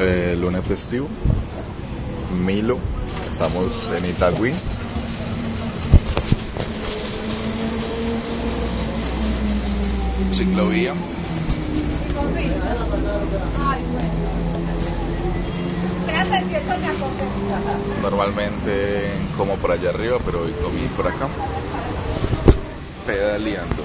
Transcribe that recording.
eh, lunes festivo, Milo, estamos en Itagüí. Ciclovía. Normalmente como por allá arriba, pero hoy comí por acá. Pedaleando.